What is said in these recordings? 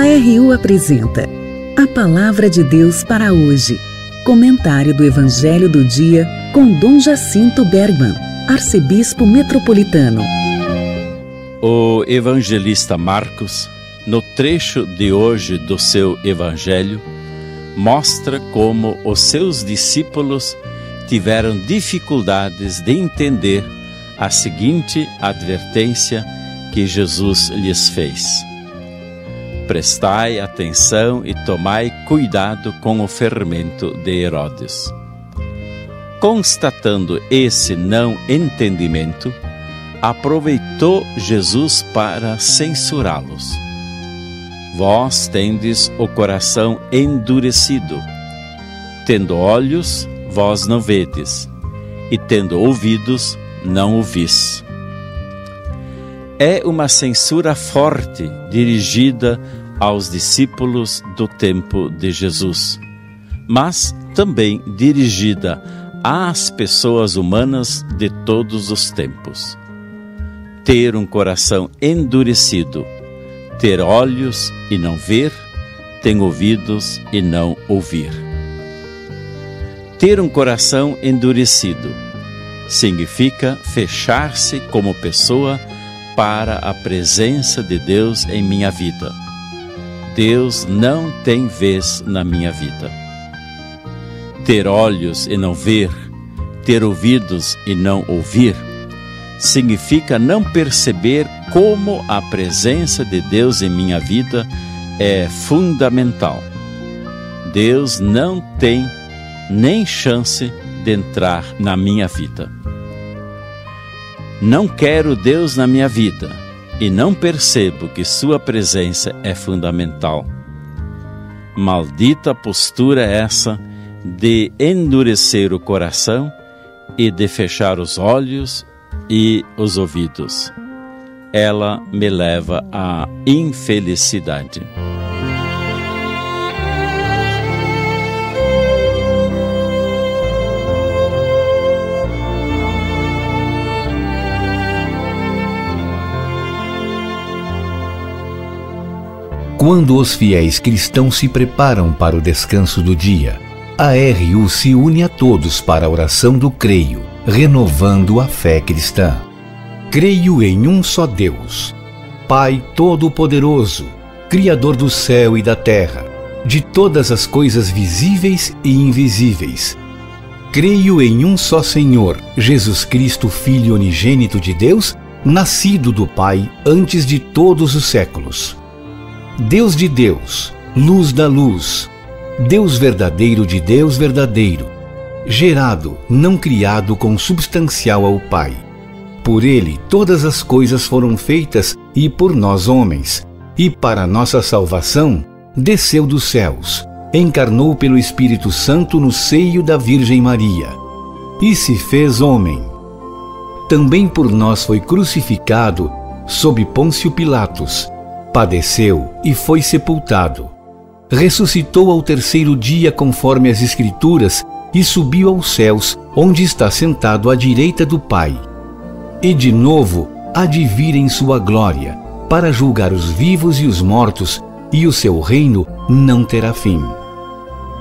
A RU apresenta A Palavra de Deus para hoje. Comentário do Evangelho do Dia com Dom Jacinto Bergman, Arcebispo Metropolitano. O evangelista Marcos, no trecho de hoje do seu Evangelho, mostra como os seus discípulos tiveram dificuldades de entender a seguinte advertência que Jesus lhes fez prestai atenção e tomai cuidado com o fermento de Herodes. Constatando esse não entendimento, aproveitou Jesus para censurá-los. Vós tendes o coração endurecido. Tendo olhos, vós não vedes, e tendo ouvidos, não ouvis. É uma censura forte dirigida aos discípulos do tempo de Jesus, mas também dirigida às pessoas humanas de todos os tempos. Ter um coração endurecido, ter olhos e não ver, ter ouvidos e não ouvir. Ter um coração endurecido significa fechar-se como pessoa para a presença de Deus em minha vida Deus não tem vez na minha vida. Ter olhos e não ver, ter ouvidos e não ouvir, significa não perceber como a presença de Deus em minha vida é fundamental. Deus não tem nem chance de entrar na minha vida. Não quero Deus na minha vida e não percebo que Sua presença é fundamental. Maldita postura essa de endurecer o coração e de fechar os olhos e os ouvidos. Ela me leva à infelicidade. Quando os fiéis cristãos se preparam para o descanso do dia, a RU se une a todos para a oração do creio, renovando a fé cristã. Creio em um só Deus, Pai Todo-Poderoso, Criador do céu e da terra, de todas as coisas visíveis e invisíveis. Creio em um só Senhor, Jesus Cristo, Filho unigênito de Deus, nascido do Pai antes de todos os séculos Deus de Deus, luz da luz, Deus verdadeiro de Deus verdadeiro, gerado, não criado, consubstancial ao Pai. Por ele todas as coisas foram feitas e por nós homens, e para nossa salvação desceu dos céus, encarnou pelo Espírito Santo no seio da Virgem Maria e se fez homem. Também por nós foi crucificado sob Pôncio Pilatos padeceu e foi sepultado. Ressuscitou ao terceiro dia, conforme as Escrituras, e subiu aos céus, onde está sentado à direita do Pai. E de novo há de vir em sua glória, para julgar os vivos e os mortos, e o seu reino não terá fim.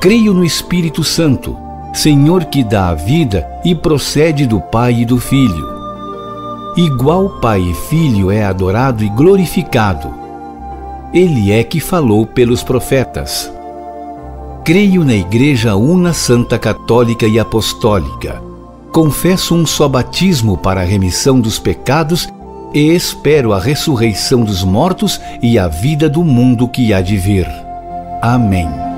Creio no Espírito Santo, Senhor que dá a vida e procede do Pai e do Filho. Igual Pai e Filho é adorado e glorificado ele é que falou pelos profetas. Creio na Igreja Una Santa Católica e Apostólica. Confesso um só batismo para a remissão dos pecados e espero a ressurreição dos mortos e a vida do mundo que há de vir. Amém.